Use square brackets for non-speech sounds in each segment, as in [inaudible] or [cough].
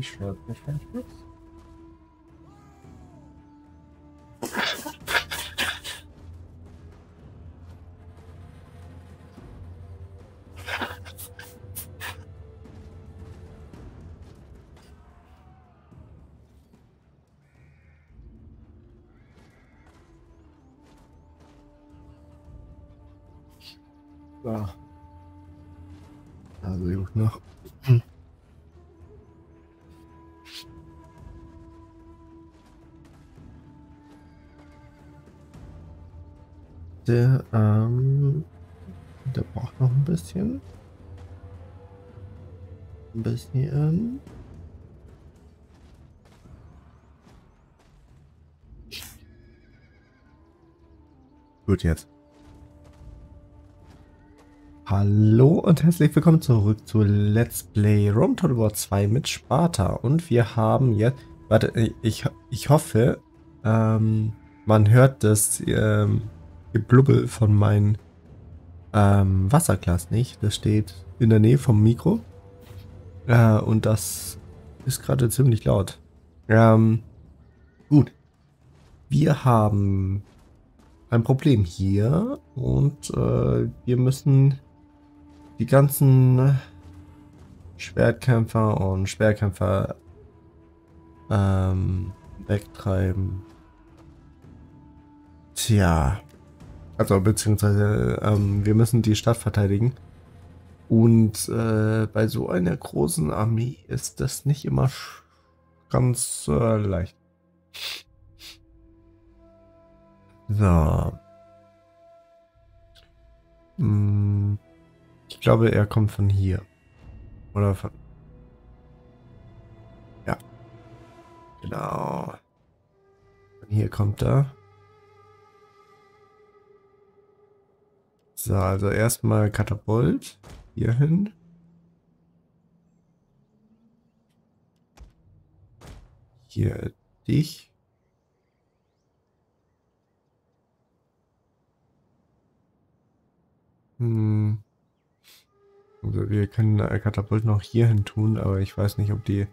Ich schreibe nicht ganz Der, ähm, der braucht noch ein bisschen. Ein bisschen. Gut jetzt. Hallo und herzlich willkommen zurück zu Let's Play Rome Total War 2 mit Sparta. Und wir haben jetzt... Warte, ich, ich hoffe, ähm, man hört das ähm, Geblubbel von meinem ähm, Wasserglas nicht. Das steht in der Nähe vom Mikro. Äh, und das ist gerade ziemlich laut. Ähm, gut. Wir haben ein Problem hier und äh, wir müssen die ganzen Schwertkämpfer und Schwertkämpfer ähm, wegtreiben. Tja. Also beziehungsweise ähm, wir müssen die Stadt verteidigen. Und äh, bei so einer großen Armee ist das nicht immer ganz äh, leicht. So. Hm. Ich glaube, er kommt von hier. Oder von... Ja. Genau. Von hier kommt er. So, also erstmal Katapult. Hier hin. Hier dich. Hm. Also wir können ein Katapult noch hier hin tun, aber ich weiß nicht, ob die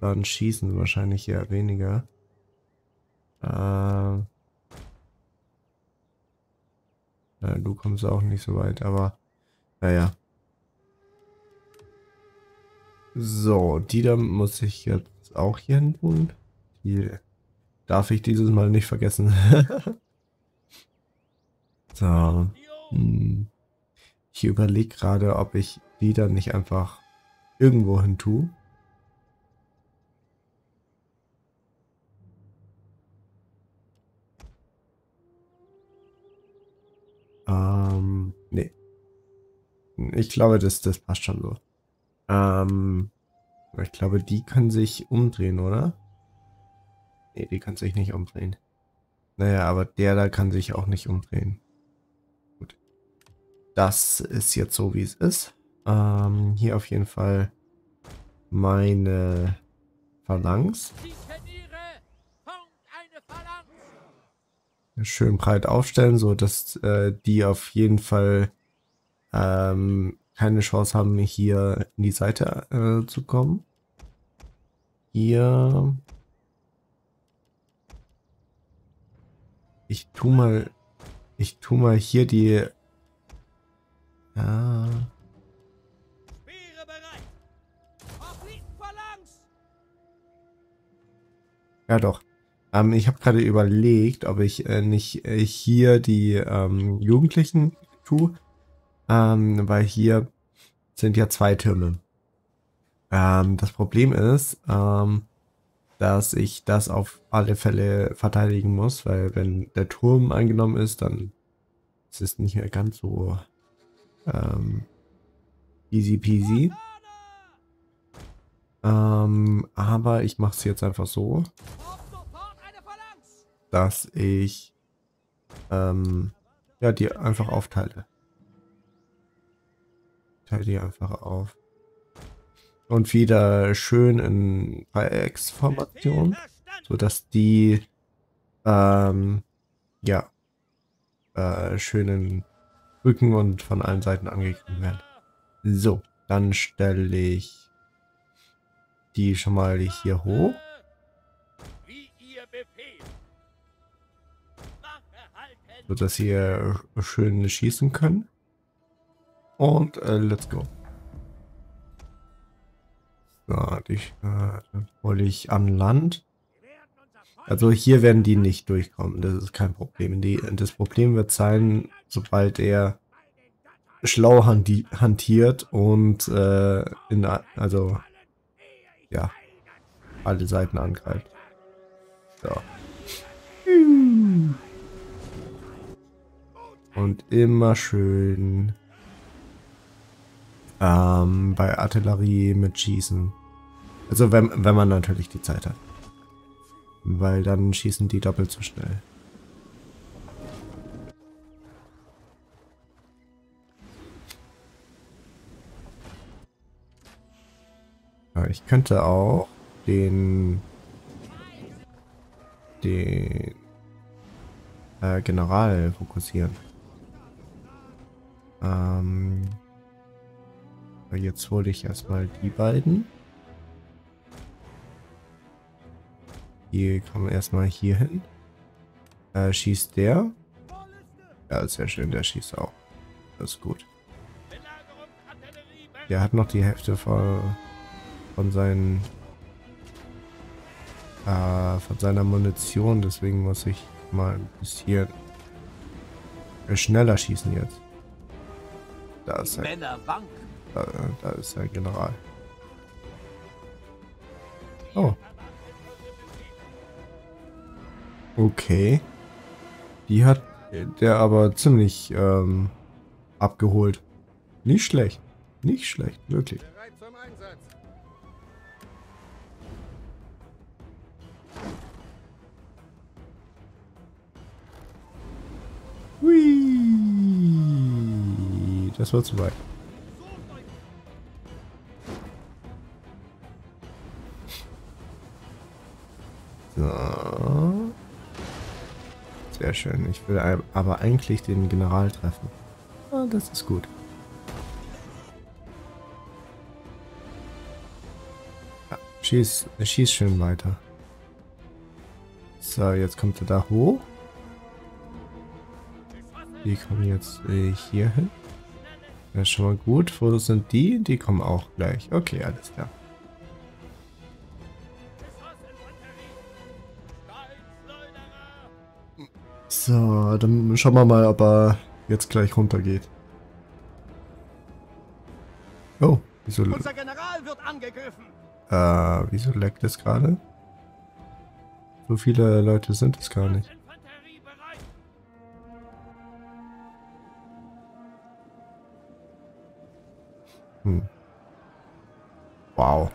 dann schießen. Wahrscheinlich eher weniger. Äh, ja, du kommst auch nicht so weit, aber naja. So, die da muss ich jetzt auch hier hin tun. Die darf ich dieses Mal nicht vergessen. [laughs] so. Hm. Ich überlege gerade, ob ich die dann nicht einfach irgendwo hin tue. Ich glaube, das, das passt schon so. Ähm, ich glaube, die können sich umdrehen, oder? Nee, die kann sich nicht umdrehen. Naja, aber der da kann sich auch nicht umdrehen. Das ist jetzt so, wie es ist. Ähm, hier auf jeden Fall meine Phalanx. Schön breit aufstellen, so dass äh, die auf jeden Fall ähm, keine Chance haben, hier in die Seite äh, zu kommen. Hier. Ich tu mal, ich tu mal hier die ja. Ja doch. Ähm, ich habe gerade überlegt, ob ich äh, nicht äh, hier die ähm, Jugendlichen tue, ähm, weil hier sind ja zwei Türme. Ähm, das Problem ist, ähm, dass ich das auf alle Fälle verteidigen muss, weil wenn der Turm eingenommen ist, dann ist es nicht mehr ganz so ähm, easy peasy. Ähm, aber ich mache es jetzt einfach so, dass ich ähm, ja die einfach aufteile. Teile die einfach auf. Und wieder schön in Dreiecksformation, so dass die ähm, ja äh, schön in Rücken und von allen Seiten angegriffen werden. So, dann stelle ich die schon mal hier hoch. So dass sie schön schießen können. Und äh, let's go. So, ich, äh, hole ich an Land. Also hier werden die nicht durchkommen, das ist kein Problem. Die, das Problem wird sein, sobald er schlau hantiert und äh, in, also ja, alle Seiten angreift. So. Und immer schön ähm, bei Artillerie mit Schießen. Also wenn, wenn man natürlich die Zeit hat. Weil dann schießen die doppelt so schnell. ich könnte auch den den äh, General fokussieren. Ähm, jetzt hole ich erstmal die beiden. Die kommen erstmal hier hin. Äh, schießt der? Ja, sehr schön, der schießt auch. Das ist gut. Der hat noch die Hälfte von, von seinen äh, von seiner Munition, deswegen muss ich mal ein bisschen schneller schießen jetzt. Da ist er. Da, da ist der General. Oh. Okay. Die hat der aber ziemlich ähm, abgeholt. Nicht schlecht. Nicht schlecht, wirklich. Hui. Das war zu weit. Sehr schön. Ich will aber eigentlich den General treffen. Ah, das ist gut. Ja, schieß, schieß schön weiter. So, jetzt kommt er da hoch. Die kommen jetzt äh, hier hin. Das ist schon mal gut. Wo sind die? Die kommen auch gleich. Okay, alles klar. So, dann schauen wir mal, ob er jetzt gleich runtergeht. Oh, wieso... Unser General wird angegriffen. Äh, wieso leckt es gerade? So viele Leute sind es gar nicht. Hm. Wow.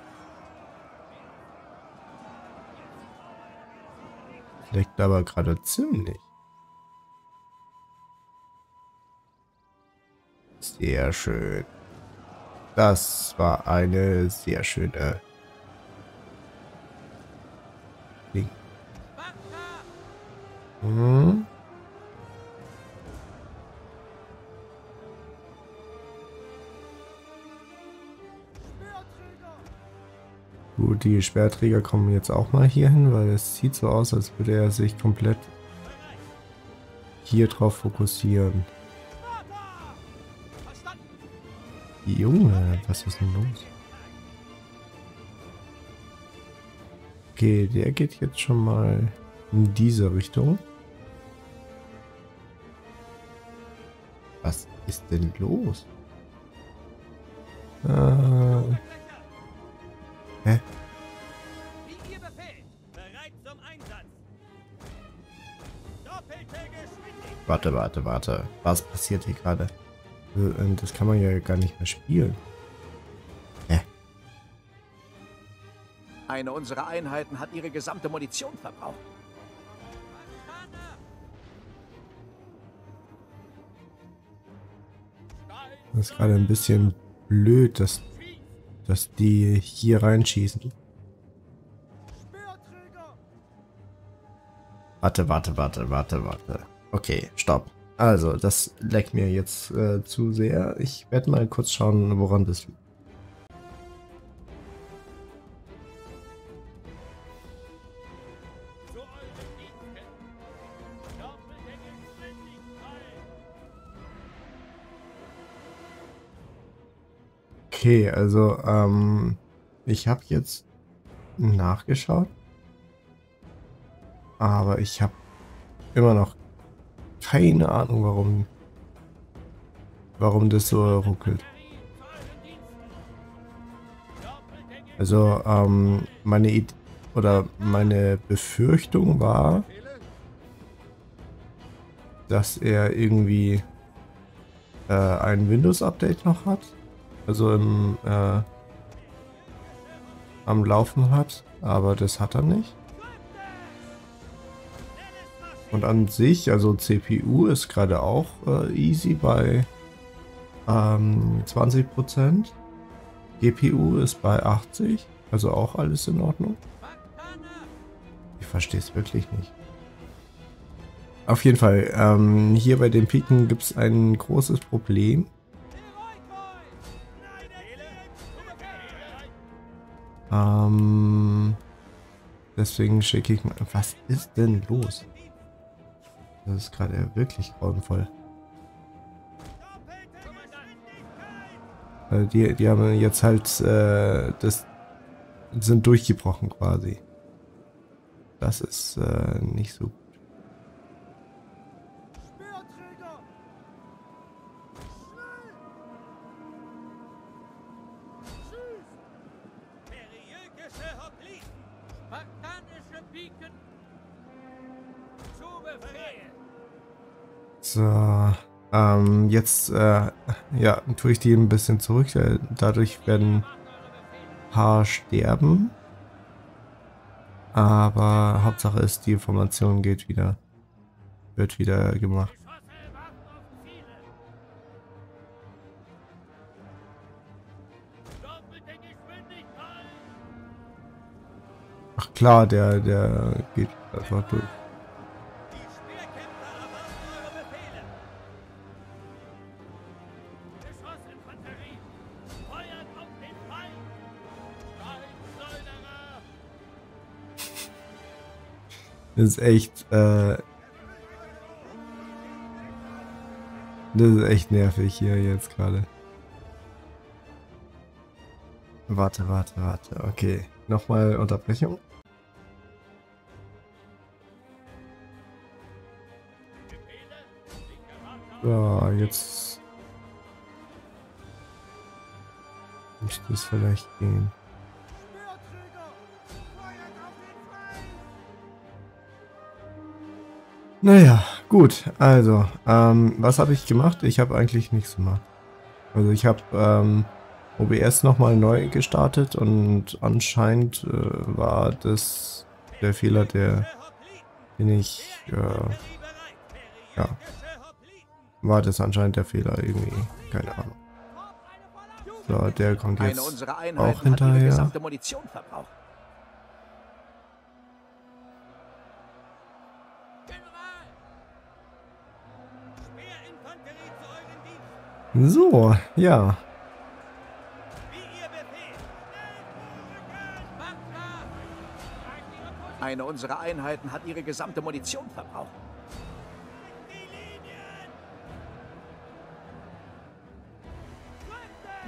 Leckt aber gerade ziemlich. Sehr schön. Das war eine sehr schöne Ding. Hm. Gut, die Sperrträger kommen jetzt auch mal hier hin, weil es sieht so aus, als würde er sich komplett hier drauf fokussieren. Junge, was ist denn los? Okay, der geht jetzt schon mal in diese Richtung. Was ist denn los? Äh. Hä? Warte, warte, warte. Was passiert hier gerade? Äh, das kann man ja gar nicht mehr spielen. Hä? Eine unserer Einheiten hat ihre gesamte Munition verbraucht. Das ist gerade ein bisschen blöd, dass, dass die hier reinschießen. Warte, warte, warte, warte, warte. Okay, stopp. Also, das leckt mir jetzt äh, zu sehr. Ich werde mal kurz schauen, woran das liegt. Okay, also ähm, ich habe jetzt nachgeschaut, aber ich habe immer noch keine Ahnung, warum warum das so ruckelt. Also ähm, meine Idee oder meine Befürchtung war, dass er irgendwie äh, ein Windows-Update noch hat. Also im, äh, am Laufen hat, aber das hat er nicht. Und an sich, also CPU ist gerade auch äh, easy bei ähm, 20%. GPU ist bei 80, also auch alles in Ordnung. Ich verstehe es wirklich nicht. Auf jeden Fall, ähm, hier bei den Piken gibt es ein großes Problem. Ähm, deswegen schicke ich mal... Was ist denn los? Das ist gerade wirklich grauenvoll. Die, die haben jetzt halt äh, das sind durchgebrochen quasi. Das ist äh, nicht so gut. So, ähm, jetzt, äh, ja, tue ich die ein bisschen zurück. Dadurch werden Paar sterben. Aber Hauptsache ist, die Information geht wieder, wird wieder gemacht. Ach klar, der, der geht einfach durch. Das ist echt, äh, Das ist echt nervig hier jetzt gerade. Warte, warte, warte. Okay. Nochmal Unterbrechung. So, jetzt müsste es vielleicht gehen. Naja, gut. Also, ähm, was habe ich gemacht? Ich habe eigentlich nichts gemacht. Also ich habe ähm, OBS nochmal neu gestartet und anscheinend äh, war das der Fehler, der, den ich, äh, ja, war das anscheinend der Fehler irgendwie, keine Ahnung. So, der kommt jetzt auch hinterher. So, ja. Eine unserer Einheiten hat ihre gesamte Munition verbraucht.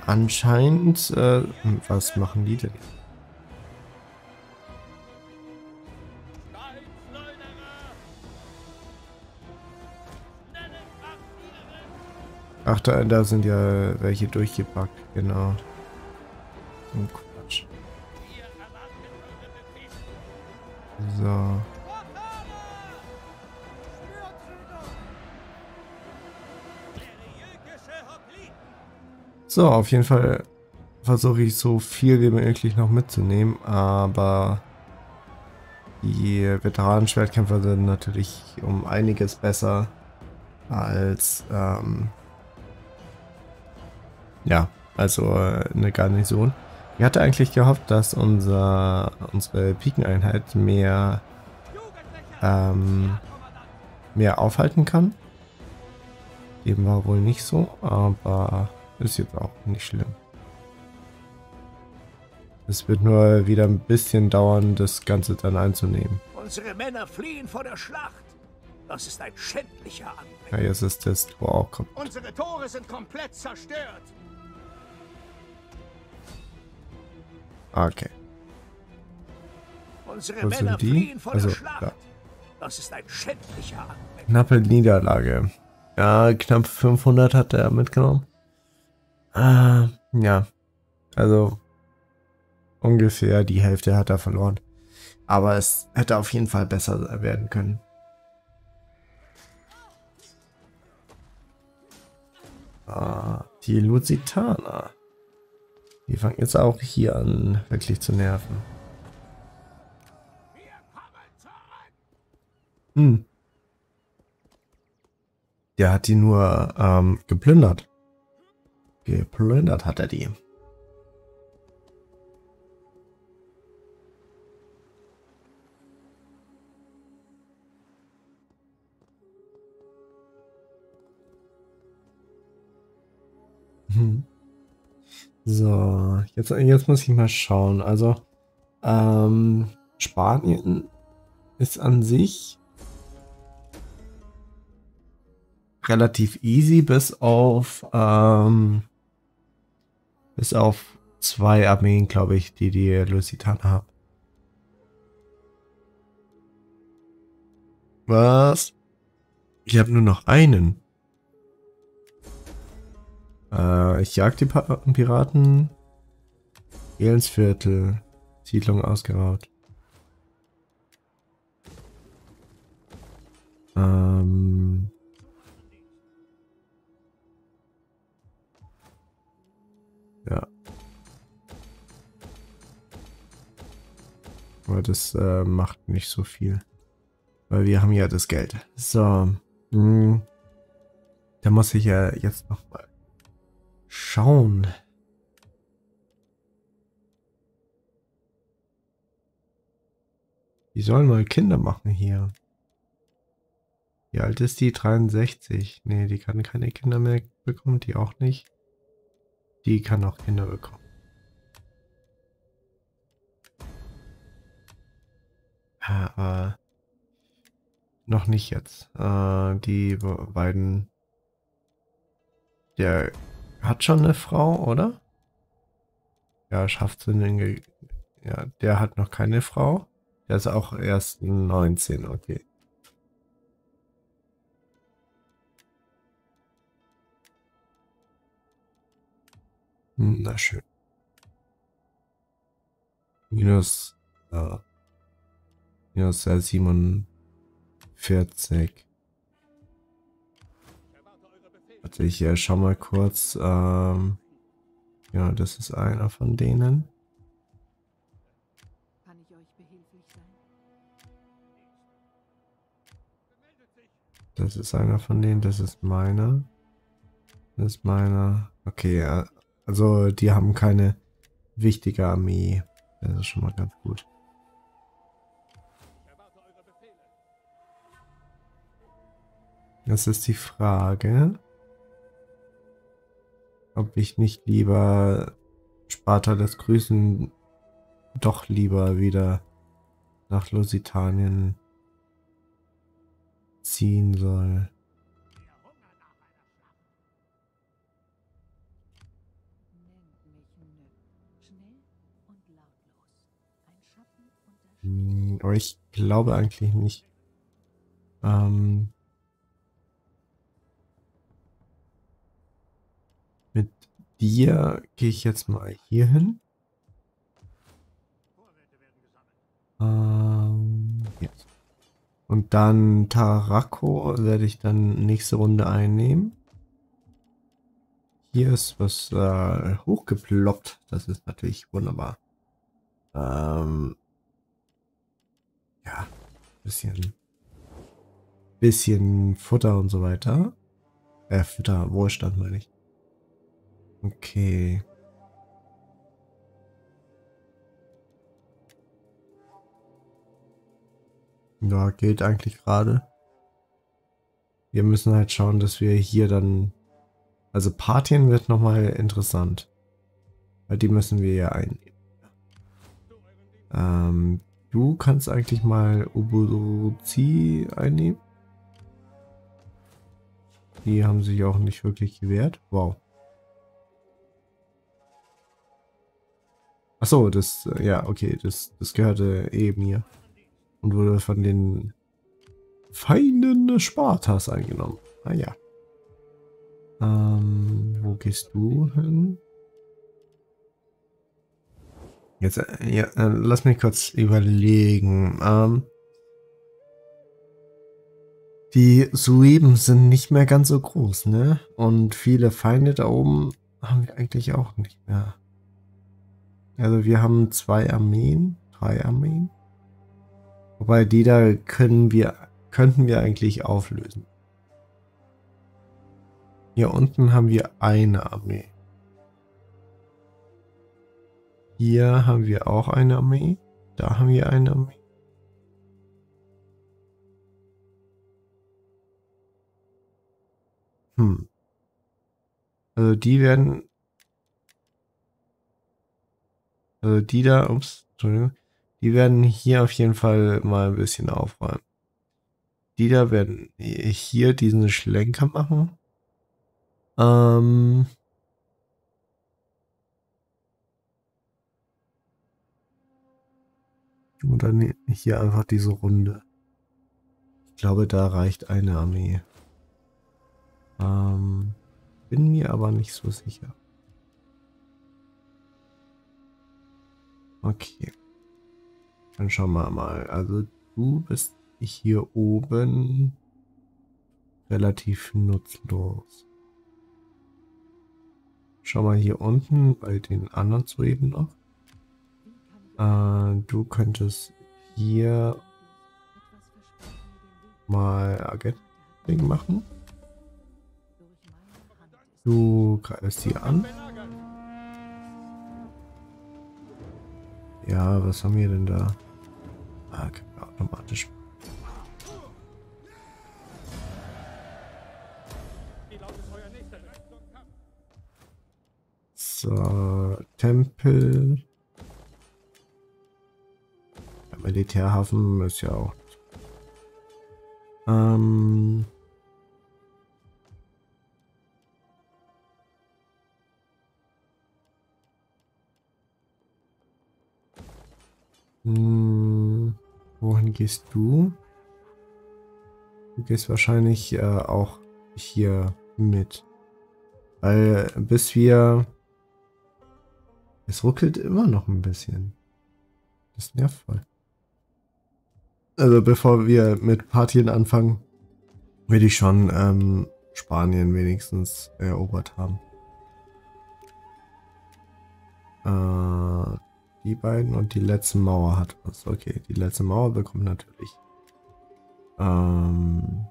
Anscheinend, äh, was machen die denn? Ach, da, da sind ja welche durchgepackt, genau. So Quatsch. So. So, auf jeden Fall versuche ich so viel wie möglich noch mitzunehmen, aber die Veteranenschwertkämpfer sind natürlich um einiges besser als ähm, ja, also äh, eine Garnison. Ich hatte eigentlich gehofft, dass unser, unsere Pikeneinheit mehr, ähm, mehr aufhalten kann. Dem war wohl nicht so, aber ist jetzt auch nicht schlimm. Es wird nur wieder ein bisschen dauern, das Ganze dann einzunehmen. Unsere Männer fliehen vor der Schlacht. Das ist ein schändlicher Anblick. Ja, jetzt ist das Tor auch komplett. Unsere Tore sind komplett zerstört. Okay. Unsere Wo Männer die? fliehen vor Also, der Schlacht. ja. Das ist ein schändlicher Anblick. Knappe Niederlage. Ja, knapp 500 hat er mitgenommen. Ah, ja. Also ungefähr die Hälfte hat er verloren. Aber es hätte auf jeden Fall besser werden können. Ah, die Lusitaner. Die fangen jetzt auch hier an, wirklich zu nerven. Hm. Der hat die nur ähm, geplündert. Geplündert hat er die. Hm. So, jetzt, jetzt muss ich mal schauen. Also, ähm, Spanien ist an sich relativ easy, bis auf, ähm, bis auf zwei Armeen, glaube ich, die die Lusitaner haben. Was? Ich habe nur noch einen. Äh, ich jag die pa Piraten. Elensviertel. Siedlung ausgeraubt. Ähm. Ja. Aber das äh, macht nicht so viel. Weil wir haben ja das Geld. So. Hm. Da muss ich ja jetzt noch mal schauen. Die sollen mal Kinder machen hier. Wie alt ist die? 63. Nee, die kann keine Kinder mehr bekommen. Die auch nicht. Die kann auch Kinder bekommen. Aber noch nicht jetzt. Äh, die beiden. Der hat schon eine Frau, oder? Ja, schafft sie den. Ja, der hat noch keine Frau. Der ist auch erst 19, okay. Hm, Na schön. Minus, äh, minus äh, 47. Warte, ich äh, schau mal kurz. Ähm, ja, das ist einer von denen. Das ist einer von denen. Das ist meiner. Das ist meiner. Okay, ja. Also die haben keine wichtige Armee. Das ist schon mal ganz gut. Das ist die Frage, ob ich nicht lieber Sparta des Grüßen doch lieber wieder nach Lusitanien ziehen soll. Hm, Aber ich glaube eigentlich nicht. Ähm, dir gehe ich jetzt mal hier hin. Ähm, jetzt. Und dann Tarako werde ich dann nächste Runde einnehmen. Hier ist was äh, hochgeploppt. Das ist natürlich wunderbar. Ähm, ja, bisschen, bisschen Futter und so weiter. Äh, Futter, Wohlstand meine ich. Okay. Ja, geht eigentlich gerade. Wir müssen halt schauen, dass wir hier dann... Also Partien wird nochmal interessant. Weil die müssen wir ja einnehmen. Ähm, du kannst eigentlich mal Uburuzi einnehmen. Die haben sich auch nicht wirklich gewehrt. Wow. Achso, das, äh, ja, okay, das, das gehörte eh mir. Und wurde von den Feinden Spartas eingenommen. Ah ja. Ähm, wo gehst du hin? Jetzt, äh, ja, äh, lass mich kurz überlegen. Ähm, die Sueben sind nicht mehr ganz so groß, ne? Und viele Feinde da oben haben wir eigentlich auch nicht mehr. Also wir haben zwei Armeen, drei Armeen. Wobei die da können wir, könnten wir eigentlich auflösen. Hier unten haben wir eine Armee. Hier haben wir auch eine Armee. Da haben wir eine Armee. Hm. Also die werden Also die da, ups, Entschuldigung, die werden hier auf jeden Fall mal ein bisschen aufräumen. Die da werden hier diesen Schlenker machen. Ähm. Und dann hier einfach diese Runde. Ich glaube, da reicht eine Armee. Ähm, bin mir aber nicht so sicher. Okay. Dann schauen wir mal. Also du bist hier oben relativ nutzlos. Schau mal hier unten bei den anderen zu eben noch. Äh, du könntest hier mal Agent machen. Du greifst hier an. Ja, was haben wir denn da? Ah, automatisch. So, Tempel. Der Militärhafen ist ja auch. Ähm. Hm, wohin gehst du? Du gehst wahrscheinlich äh, auch hier mit. Weil bis wir... Es ruckelt immer noch ein bisschen. Das nervt voll. Also bevor wir mit Partien anfangen, will ich schon ähm, Spanien wenigstens erobert haben. Äh, die beiden und die letzte Mauer hat was. Okay, die letzte Mauer bekommt natürlich. Ähm,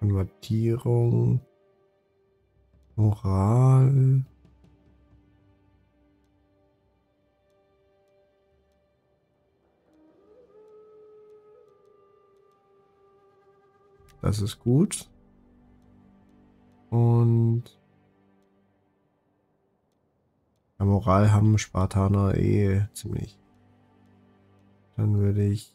Konvertierung. Moral. Das ist gut. Und ja, Moral haben Spartaner eh ziemlich. Dann würde ich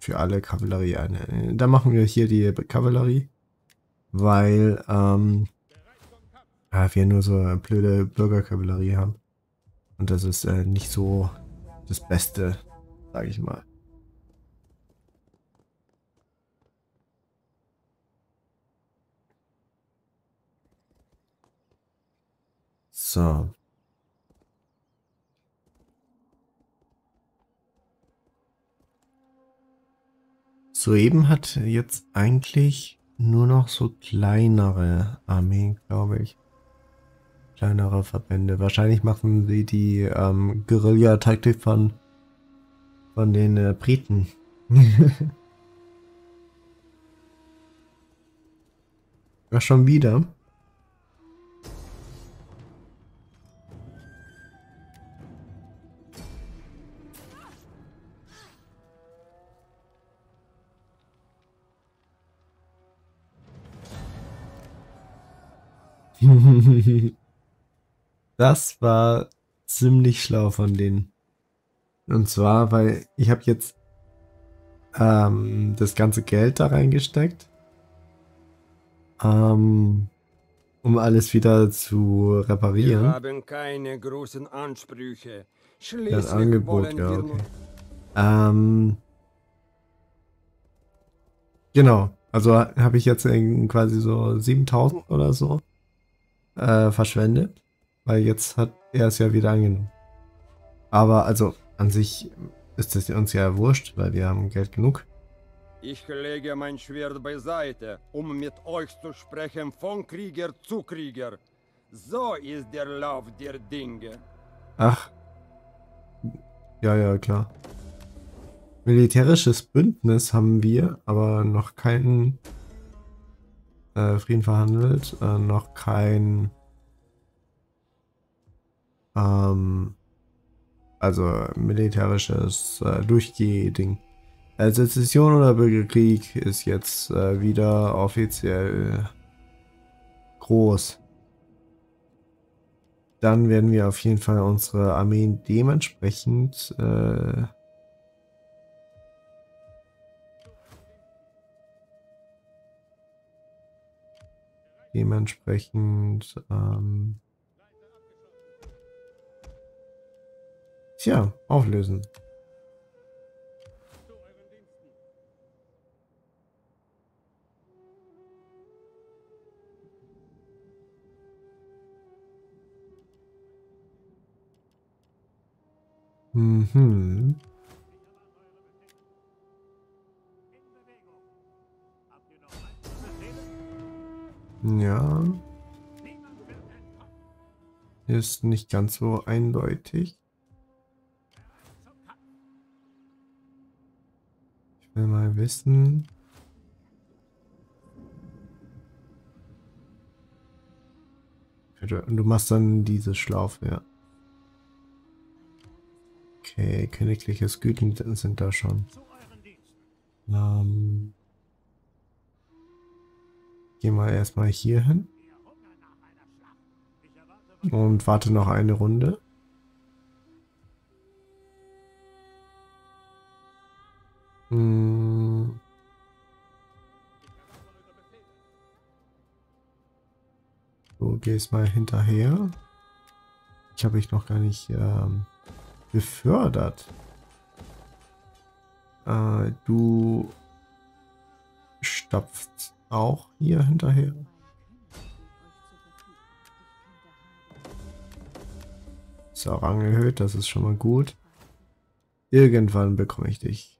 für alle Kavallerie eine. Dann machen wir hier die Kavallerie, weil ähm, wir nur so blöde Bürgerkavallerie haben. Und das ist äh, nicht so das Beste, sage ich mal. So. Soeben hat jetzt eigentlich nur noch so kleinere Armeen, glaube ich. Kleinere Verbände. Wahrscheinlich machen sie die ähm, Guerilla-Taktik von, von den äh, Briten. [laughs] ja, schon wieder. Das war ziemlich schlau von denen. Und zwar, weil ich habe jetzt ähm, das ganze Geld da reingesteckt. Ähm, um alles wieder zu Wir reparieren. haben keine großen Ansprüche. Das Schließlich Angebot, wollen ja, wir okay. Ähm, genau. Also habe ich jetzt quasi so 7000 oder so äh, verschwendet, weil jetzt hat er es ja wieder angenommen. Aber also an sich ist es uns ja wurscht, weil wir haben Geld genug. Ich lege mein Schwert beiseite, um mit euch zu sprechen von Krieger zu Krieger. So ist der Lauf der Dinge. Ach. Ja, ja, klar. Militärisches Bündnis haben wir, aber noch keinen äh, Frieden verhandelt, äh, noch kein ähm, also militärisches äh, Durchgeh-Ding. Äh, Sezession oder Bürgerkrieg ist jetzt äh, wieder offiziell groß. Dann werden wir auf jeden Fall unsere Armeen dementsprechend äh, dementsprechend ähm, tja, auflösen. Mhm. Ja. Ist nicht ganz so eindeutig. Will mal wissen. Du, du machst dann diese Schlaufe, ja. Okay, königliches Güten sind da schon. Ähm, geh mal erstmal hier hin. Und warte noch eine Runde. Hm. Du gehst mal hinterher. Ich habe ich noch gar nicht ähm, befördert. Äh, du stapfst auch hier hinterher. Auch Rang erhöht, das ist schon mal gut. Irgendwann bekomme ich dich.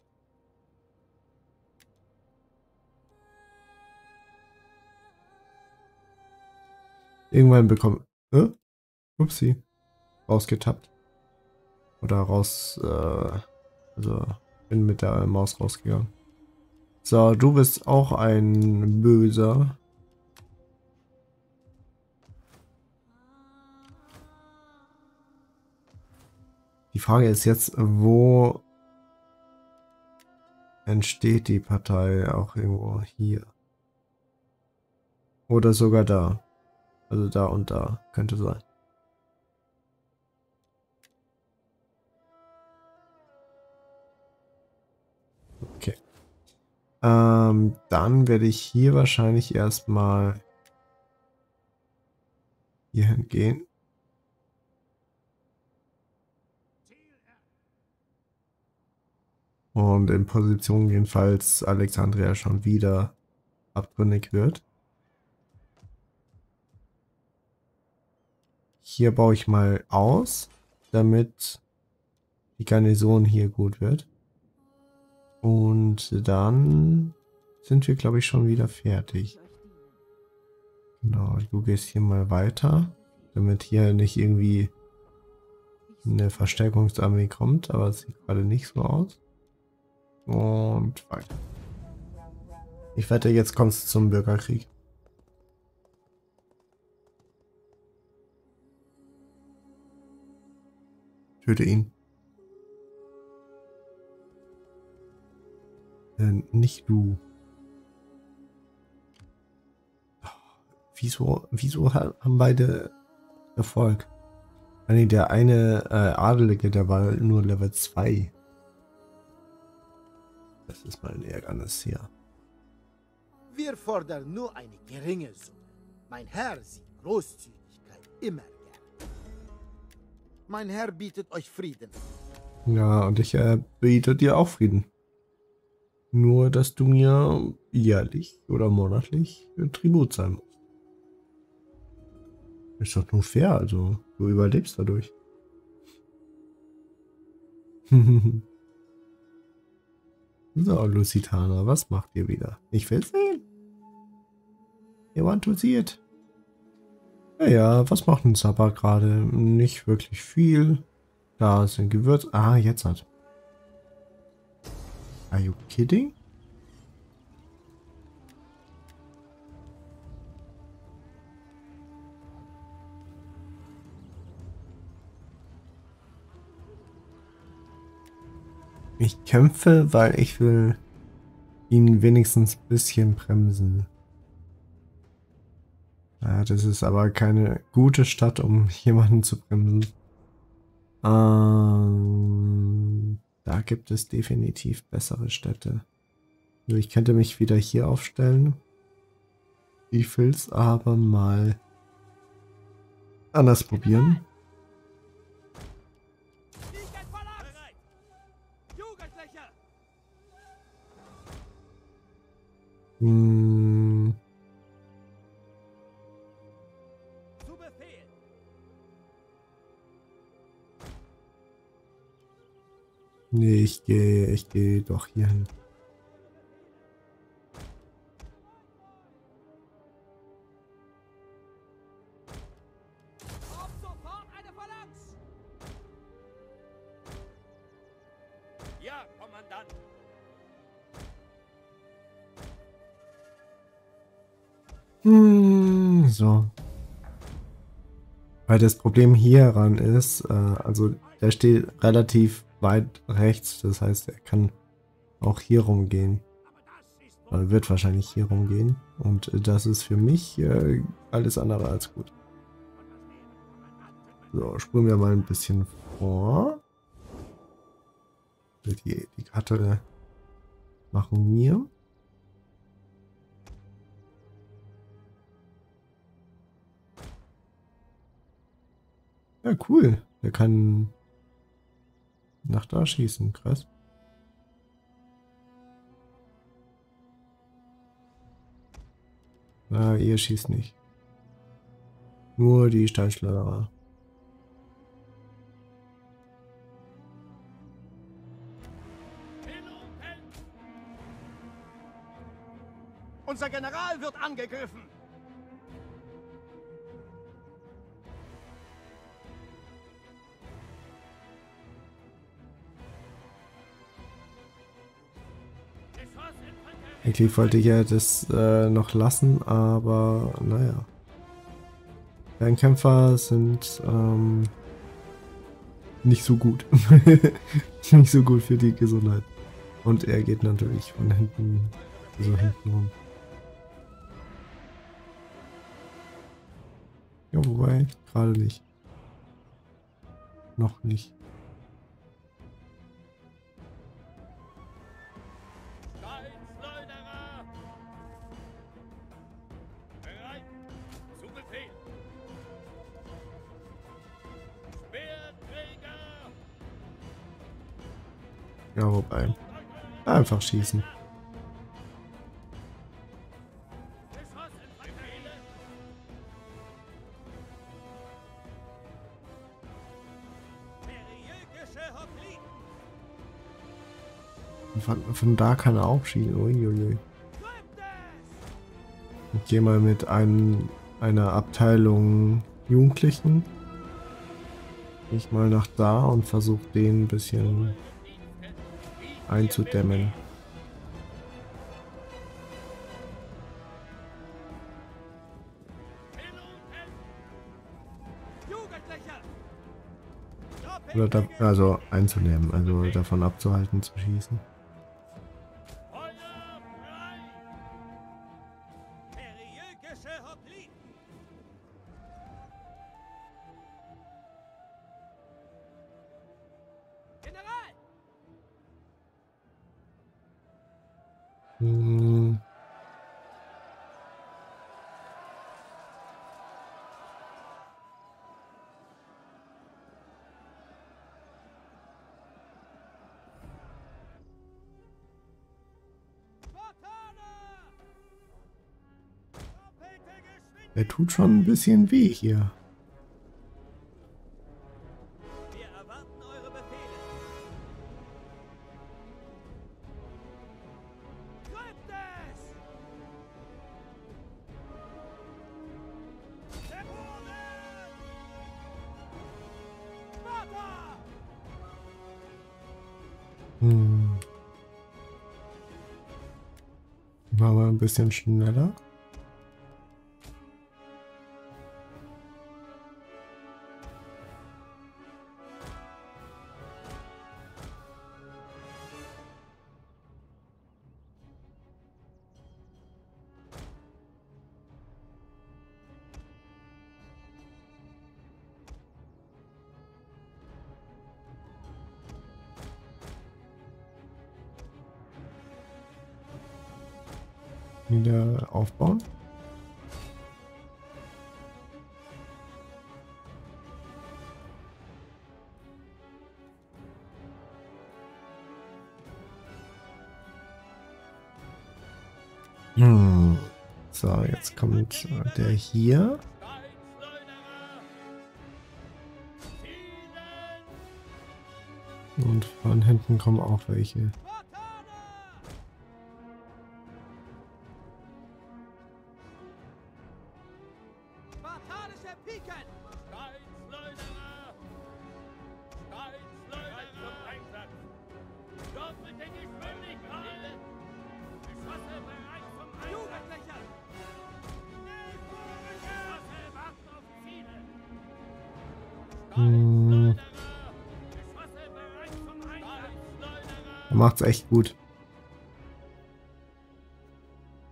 Irgendwann bekomme... Äh? Upsi. Rausgetappt. Oder raus... Äh, also bin mit der Maus rausgegangen. So, du bist auch ein Böser. Die Frage ist jetzt, wo entsteht die Partei auch irgendwo hier? Oder sogar da. Also da und da könnte sein. Okay. Ähm, dann werde ich hier wahrscheinlich erstmal hierhin gehen. Und in Position gehen, falls Alexandria schon wieder abtrünnig wird. Hier baue ich mal aus, damit die Garnison hier gut wird. Und dann sind wir, glaube ich, schon wieder fertig. Genau, du gehst hier mal weiter, damit hier nicht irgendwie eine Verstärkungsarmee kommt, aber es sieht gerade nicht so aus. Und weiter. Ich wette, jetzt kommt es zum Bürgerkrieg. Töte ihn. Äh, nicht du. Wieso, wieso haben beide Erfolg? Ah, nee, der eine äh, Adelige, der war nur Level 2. Das ist mal ein Ärgernis hier. Wir fordern nur eine geringe Summe. Mein Herr sieht Großzügigkeit immer. Mein Herr bietet euch Frieden. Ja, und ich äh, biete dir auch Frieden. Nur, dass du mir jährlich oder monatlich Tribut sein musst. Ist doch nur fair, also du überlebst dadurch. [laughs] so, Lusitana, was macht ihr wieder? Ich will sehen. You want to see it? Ja, ja, was macht ein Sabba gerade? Nicht wirklich viel. Da ist ein Gewürz. Ah, jetzt hat. Are you kidding? Ich kämpfe, weil ich will ihn wenigstens ein bisschen bremsen. Ja, das ist aber keine gute Stadt, um [laughs] jemanden zu bremsen. Ähm, da gibt es definitiv bessere Städte. Also ich könnte mich wieder hier aufstellen. Ich will es aber mal anders probieren. Hm, nee, ich gehe, ich gehe doch hier hin. Weil das Problem hieran ist, äh, also der steht relativ weit rechts, das heißt, er kann auch hier rumgehen. Oder wird wahrscheinlich hier rumgehen. Und das ist für mich äh, alles andere als gut. So, spulen wir mal ein bisschen vor. Die, die Karte machen wir. Ja, cool. Der kann nach da schießen. Krass. Na, ihr schießt nicht. Nur die Steinschleuderer. Unser General wird angegriffen! Eigentlich wollte ich ja das äh, noch lassen, aber naja. Fernkämpfer sind ähm, nicht so gut. [laughs] nicht so gut für die Gesundheit. Und er geht natürlich von hinten, so hinten rum. Ja, wobei, gerade nicht. Noch nicht. Ja, wobei. Einfach schießen. Von, von da kann er auch schießen. Uiuiui. Ich gehe mal mit ein, einer Abteilung Jugendlichen. Ich mal nach da und versuche den ein bisschen einzudämmen. Oder da, also einzunehmen, also davon abzuhalten zu schießen. Tut schon ein bisschen weh hier. Wir erwarten eure! Hm. Machen wir ein bisschen schneller. Jetzt kommt der hier. Und von hinten kommen auch welche. Hm. Macht's echt gut.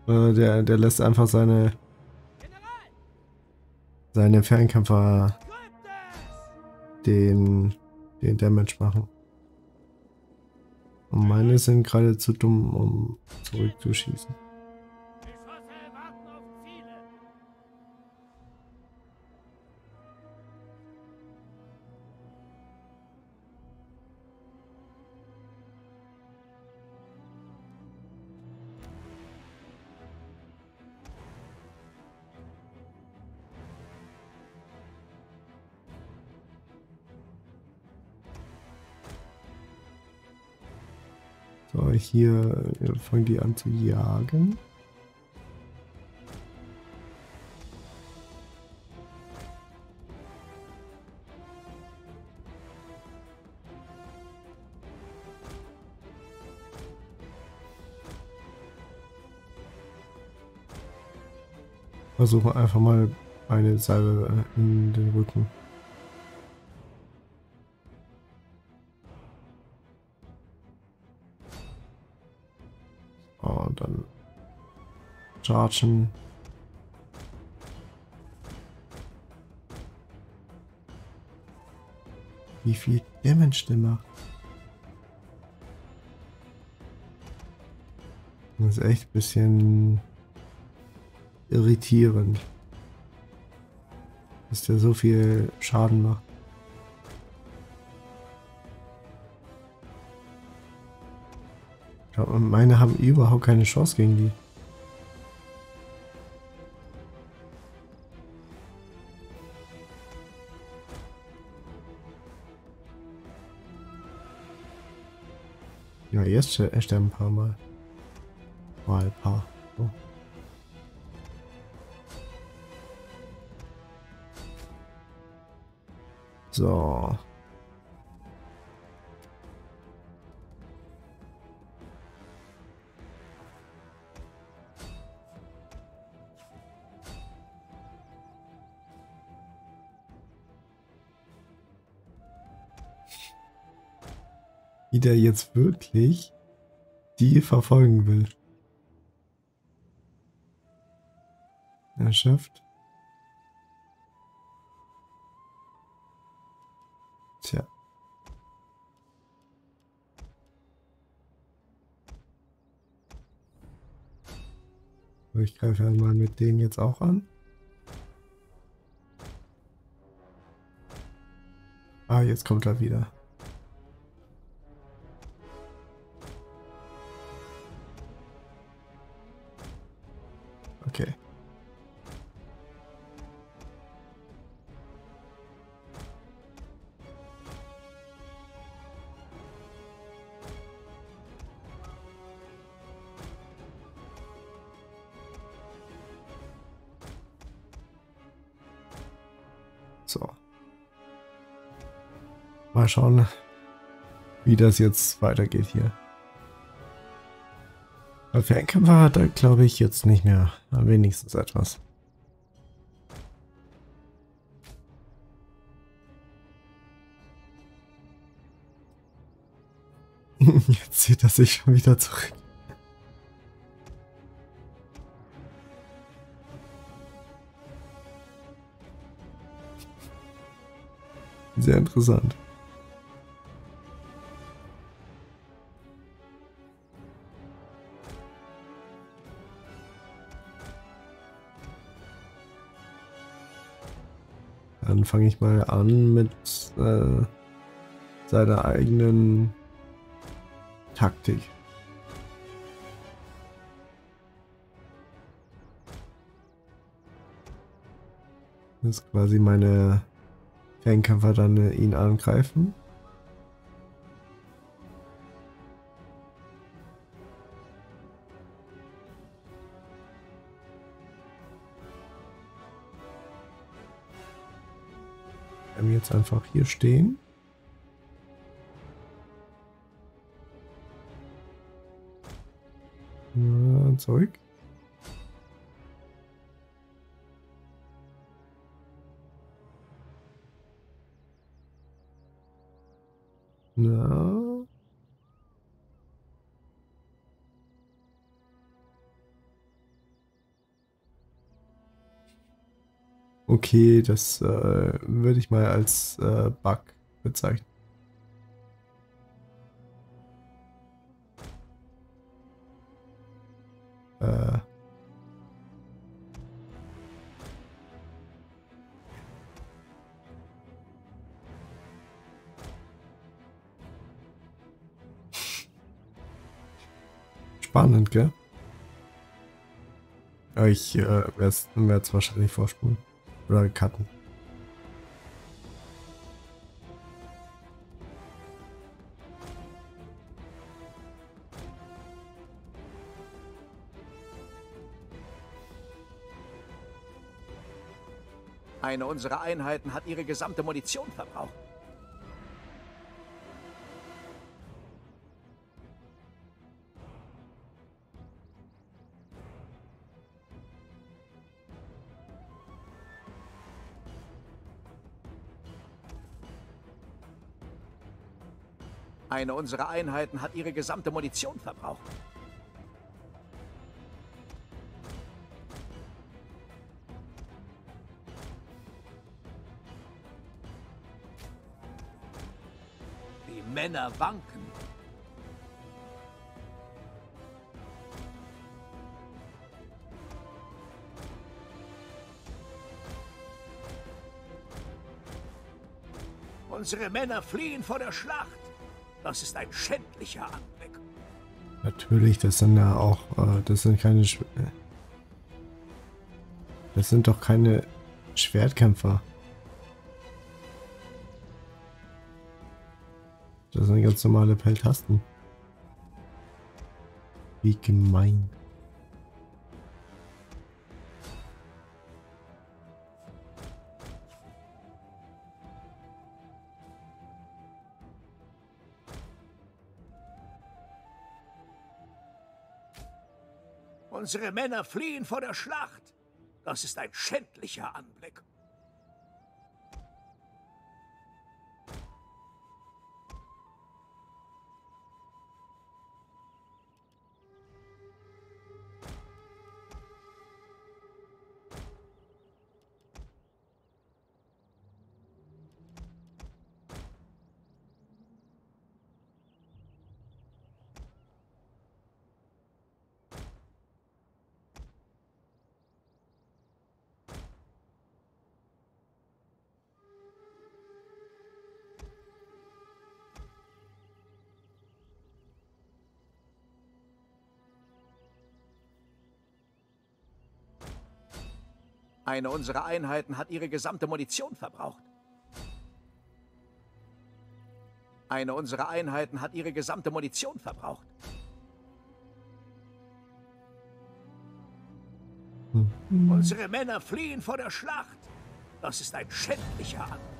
Äh, der, der lässt einfach seine, seine Fernkämpfer den, den Damage machen. Und meine sind gerade zu dumm, um zurückzuschießen. Hier äh, fangen die an zu jagen. Versuche einfach mal eine Salve in den Rücken. Chargen. Wie viel Damage der macht. Das ist echt ein bisschen irritierend. Dass der so viel Schaden macht. Ich glaube, meine haben überhaupt keine Chance gegen die. Sterben ein paar Mal. Mal ein paar. So. So. Wie der jetzt wirklich die verfolgen will. Er schafft. Tja. Ich greife mal mit denen jetzt auch an. Ah, jetzt kommt er wieder. Mal schauen, wie das jetzt weitergeht hier. Weil für Endkämpfer hat er, glaube ich, jetzt nicht mehr. Wenigstens etwas. [laughs] Jetzt zieht er sich schon wieder zurück. Sehr interessant. Fange ich mal an mit äh, seiner eigenen Taktik. Das ist quasi meine Fernkämpfer dann ihn angreifen. Jetzt einfach hier stehen. Ja, zurück. Na. Okay, das äh, würde ich mal als äh, Bug bezeichnen. Äh. Spannend, gell? Ich äh, werde es wahrscheinlich vorspulen. Oder cutten. Eine unserer Einheiten hat ihre gesamte Munition verbraucht. Eine unserer Einheiten hat ihre gesamte Munition verbraucht. Die Männer wanken. Unsere Männer fliehen vor der Schlacht. Das ist ein schändlicher Anblick. Natürlich, das sind ja auch, äh, das sind keine, Sch das sind doch keine Schwertkämpfer. Das sind ganz normale Peltasten. Wie gemein. Unsere Männer fliehen vor der Schlacht. Das ist ein schändlicher Anblick. Eine unserer Einheiten hat ihre gesamte Munition verbraucht. Eine unserer Einheiten hat ihre gesamte Munition verbraucht. Unsere Männer fliehen vor der Schlacht. Das ist ein schändlicher Anblick.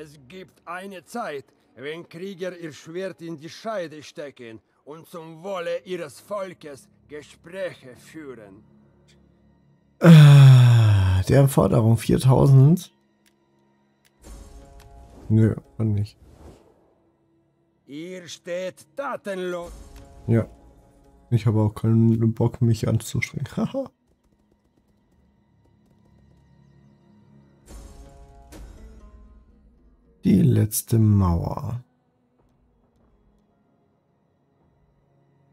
Es gibt eine Zeit, wenn Krieger ihr Schwert in die Scheide stecken und zum Wohle ihres Volkes Gespräche führen. Äh, deren Forderung 4000. Nö, kann nicht. Ihr steht tatenlos. Ja. Ich habe auch keinen Bock, mich anzustrengen. Haha. [laughs] Die letzte Mauer.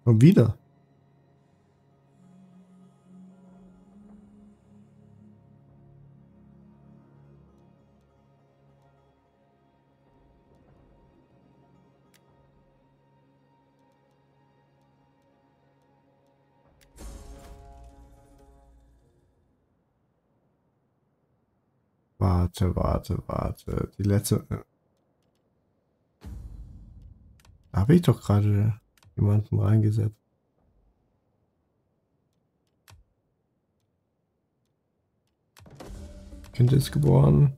Und wieder. Warte, warte, warte. Die letzte. Da habe ich doch gerade jemanden reingesetzt. Kind ist geboren.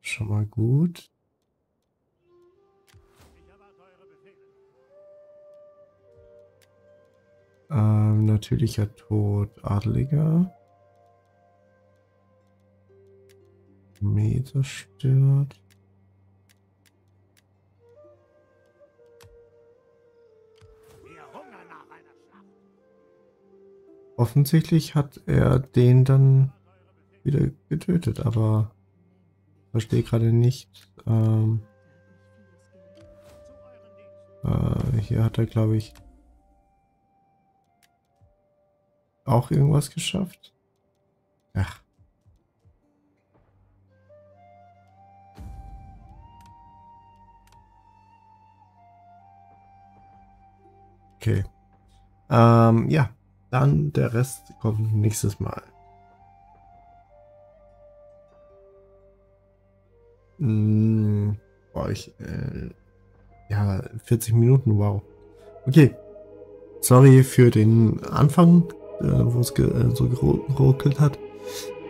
Schon mal gut. Ähm, natürlicher Tod Adeliger. Einer Schlacht. Offensichtlich hat er den dann wieder getötet, aber verstehe gerade nicht. Ähm, äh, hier hat er, glaube ich, auch irgendwas geschafft. Ach. Okay. Ähm, ja, dann der Rest kommt nächstes Mal. Hm, ich, äh, ja, 40 Minuten, wow. Okay. Sorry für den Anfang, äh, wo es ge äh, so geruckelt hat.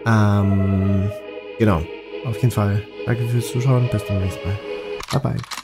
Ähm, genau. Auf jeden Fall. Danke fürs Zuschauen. Bis zum nächsten Mal. Bye bye.